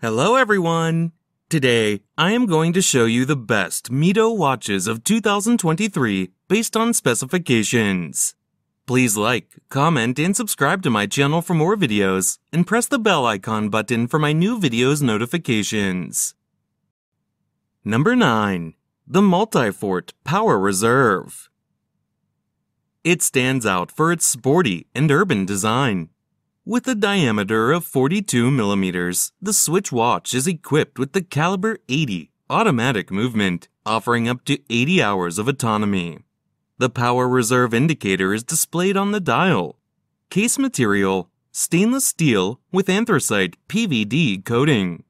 Hello, everyone! Today, I am going to show you the best Mido watches of 2023 based on specifications. Please like, comment, and subscribe to my channel for more videos, and press the bell icon button for my new videos notifications. Number 9. The Multifort Power Reserve. It stands out for its sporty and urban design. With a diameter of 42 millimeters, the Switch watch is equipped with the Caliber 80 automatic movement, offering up to 80 hours of autonomy. The power reserve indicator is displayed on the dial. Case material, stainless steel with anthracite PVD coating.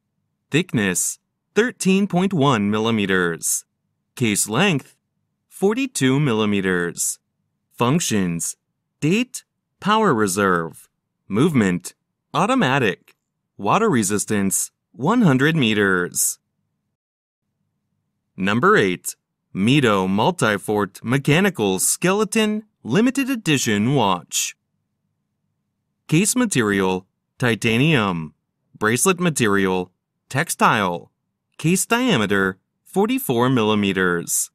Thickness, 13.1 millimeters. Case length, 42 millimeters. Functions, date, power reserve. Movement, automatic. Water resistance, 100 meters. Number 8. Mido Multifort Mechanical Skeleton Limited Edition Watch. Case material, titanium. Bracelet material, textile. Case diameter, 44 millimeters.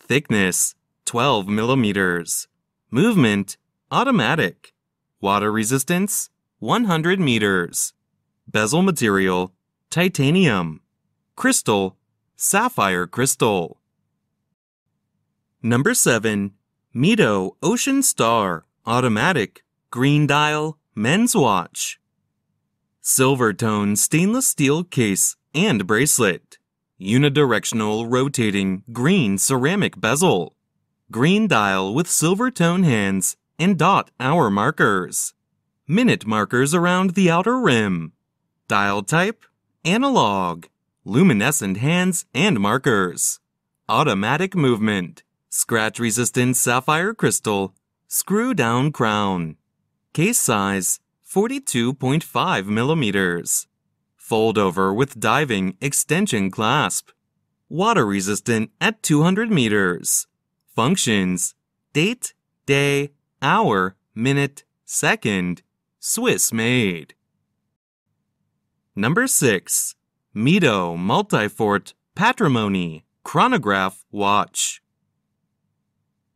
Thickness, 12 millimeters. Movement, automatic. Water resistance, 100 meters. Bezel material, titanium. Crystal, sapphire crystal. Number 7. Mido Ocean Star Automatic Green Dial Men's Watch. Silver tone stainless steel case and bracelet. Unidirectional rotating green ceramic bezel. Green dial with silver tone hands and dot hour markers. Minute markers around the outer rim. Dial type, analog. Luminescent hands and markers. Automatic movement. Scratch resistant sapphire crystal. Screw down crown. Case size 42.5 millimeters. Fold over with diving extension clasp. Water resistant at 200 meters. Functions date, day, hour, minute, second, Swiss made. Number 6. Mido Multifort Patrimony Chronograph Watch.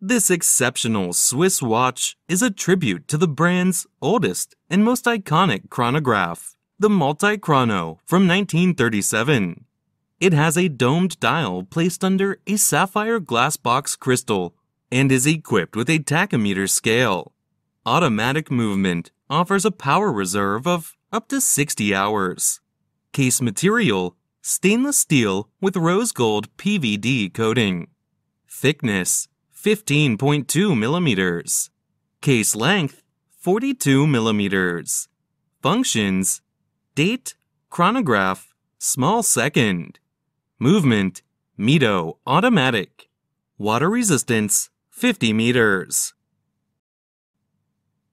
This exceptional Swiss watch is a tribute to the brand's oldest and most iconic chronograph, the Multichrono from 1937. It has a domed dial placed under a sapphire glass box crystal and is equipped with a tachometer scale. Automatic movement offers a power reserve of up to 60 hours. Case material stainless steel with rose gold PVD coating. Thickness 15.2 millimeters. Case length 42 millimeters. Functions date, chronograph, small second. Movement Mido automatic. Water resistance 50 meters.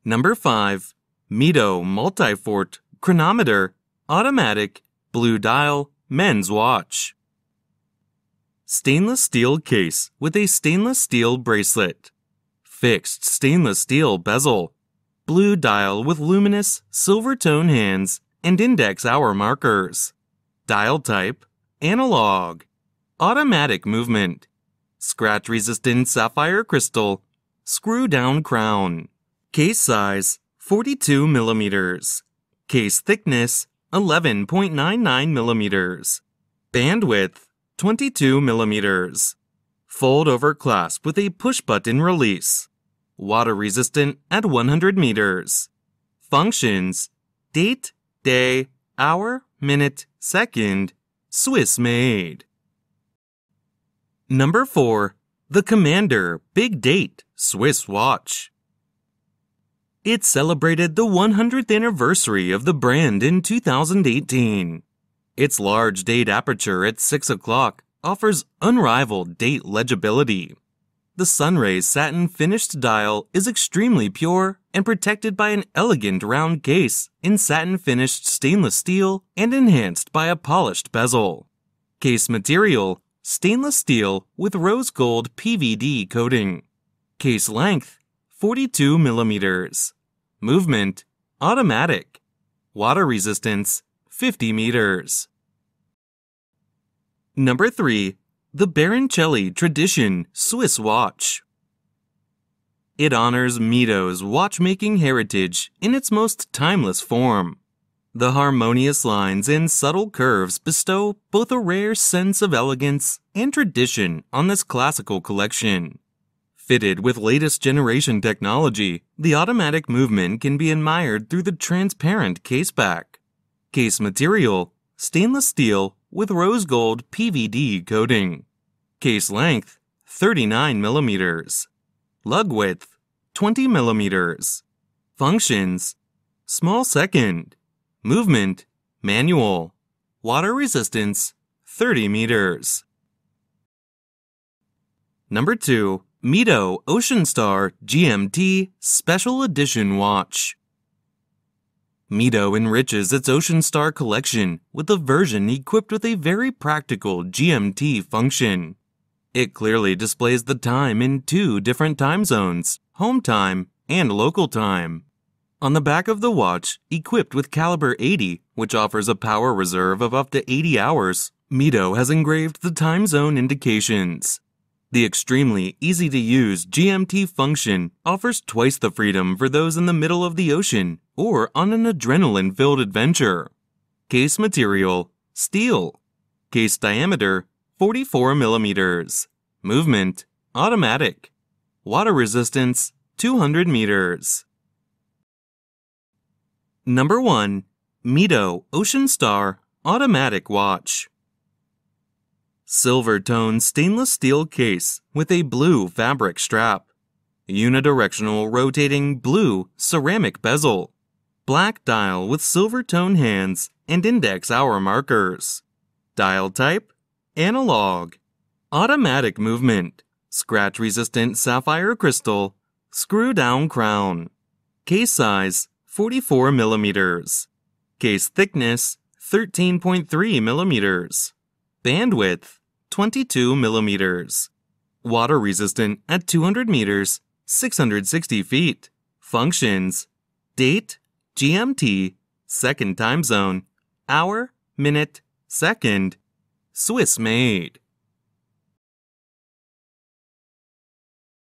Number 5. Mido Multifort Chronometer Automatic Blue Dial Men's Watch. Stainless steel case with a stainless steel bracelet. Fixed stainless steel bezel. Blue dial with luminous silver tone hands and index hour markers. Dial type Analog. Automatic movement scratch resistant sapphire crystal, screw down crown. Case size 42 millimeters. Case thickness 11.99 millimeters. Bandwidth 22 millimeters. Fold over clasp with a push button release. Water resistant at 100 meters. Functions date, day, hour, minute, second, Swiss made. Number 4. The Commander Big Date Swiss Watch. It celebrated the 100th anniversary of the brand in 2018. Its large date aperture at 6 o'clock offers unrivaled date legibility. The Sunrays satin finished dial is extremely pure and protected by an elegant round case in satin finished stainless steel and enhanced by a polished bezel. Case material stainless steel with rose gold PVD coating. Case length 42 millimeters. Movement automatic. Water resistance 50 meters. Number 3. The Baroncelli Tradition Swiss Watch. It honors Mido's watchmaking heritage in its most timeless form. The harmonious lines and subtle curves bestow both a rare sense of elegance and tradition on this classical collection. Fitted with latest generation technology, the automatic movement can be admired through the transparent caseback. Case material, stainless steel with rose gold PVD coating. Case length, 39 millimeters. Lug width, 20 millimeters. Functions, small second. Movement, manual. Water resistance, 30 meters. Number 2. Mido Ocean Star GMT Special Edition Watch. Mido enriches its Ocean Star collection with a version equipped with a very practical GMT function. It clearly displays the time in two different time zones, home time and local time. On the back of the watch, equipped with caliber 80, which offers a power reserve of up to 80 hours, Mido has engraved the time zone indications. The extremely easy to use GMT function offers twice the freedom for those in the middle of the ocean or on an adrenaline filled adventure. Case material steel. Case diameter 44 millimeters. Movement automatic. Water resistance 200 meters. Number 1. Mido Ocean Star Automatic Watch. Silver tone stainless steel case with a blue fabric strap. Unidirectional rotating blue ceramic bezel. Black dial with silver tone hands and index hour markers. Dial type Analog. Automatic movement. Scratch resistant sapphire crystal. Screw down crown. Case size 44 millimeters. Case thickness 13.3 millimeters. Bandwidth 22 millimeters. Water resistant at 200 meters, 660 feet. Functions Date, GMT, second time zone, hour, minute, second. Swiss made.